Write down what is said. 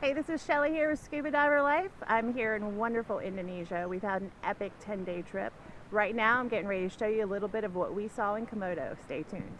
Hey, this is Shelley here with Scuba Diver Life. I'm here in wonderful Indonesia. We've had an epic 10 day trip. Right now, I'm getting ready to show you a little bit of what we saw in Komodo. Stay tuned.